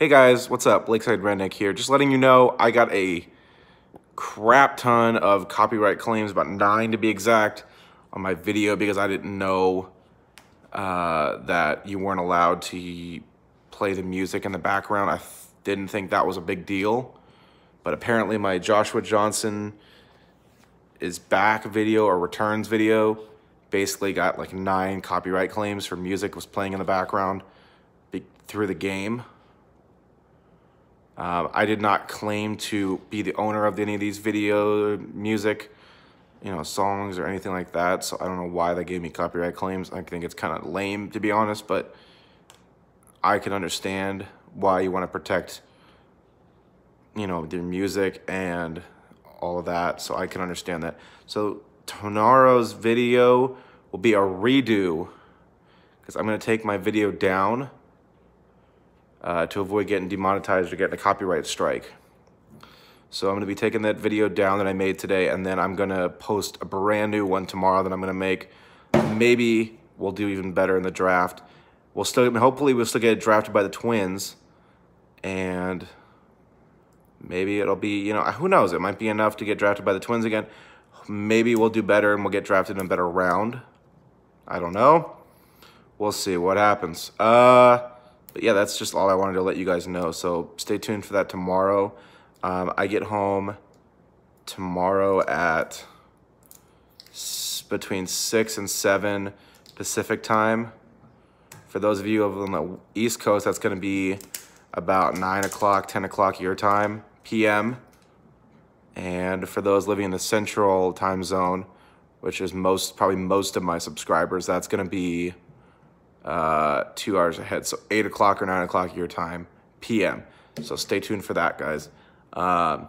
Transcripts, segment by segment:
Hey guys, what's up? Lakeside Redneck here. Just letting you know I got a crap ton of copyright claims, about nine to be exact, on my video because I didn't know uh, that you weren't allowed to play the music in the background. I didn't think that was a big deal, but apparently my Joshua Johnson is back video or returns video basically got like nine copyright claims for music was playing in the background through the game. Um, I did not claim to be the owner of any of these video music, you know, songs or anything like that. So I don't know why they gave me copyright claims. I think it's kind of lame to be honest, but I can understand why you want to protect, you know, their music and all of that. So I can understand that. So tomorrow's video will be a redo because I'm going to take my video down uh, to avoid getting demonetized or getting a copyright strike. So I'm going to be taking that video down that I made today, and then I'm going to post a brand new one tomorrow that I'm going to make. Maybe we'll do even better in the draft. We'll still, hopefully we'll still get drafted by the Twins, and maybe it'll be, you know, who knows? It might be enough to get drafted by the Twins again. Maybe we'll do better and we'll get drafted in a better round. I don't know. We'll see what happens. Uh, but yeah, that's just all I wanted to let you guys know. So stay tuned for that tomorrow. Um, I get home tomorrow at between 6 and 7 Pacific time. For those of you over on the East Coast, that's going to be about 9 o'clock, 10 o'clock your time, PM. And for those living in the central time zone, which is most probably most of my subscribers, that's going to be uh, two hours ahead. So 8 o'clock or 9 o'clock your time, PM. So stay tuned for that, guys. Um,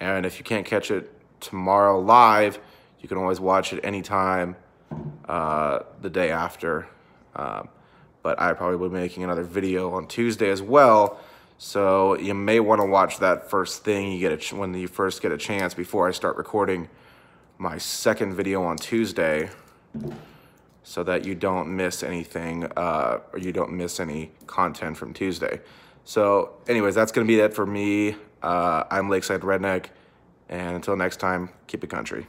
and if you can't catch it tomorrow live, you can always watch it anytime uh, the day after. Um, but I probably will be making another video on Tuesday as well. So you may want to watch that first thing you get a when you first get a chance before I start recording my second video on Tuesday so that you don't miss anything uh, or you don't miss any content from Tuesday. So anyways, that's going to be it for me. Uh, I'm Lakeside Redneck. And until next time, keep it country.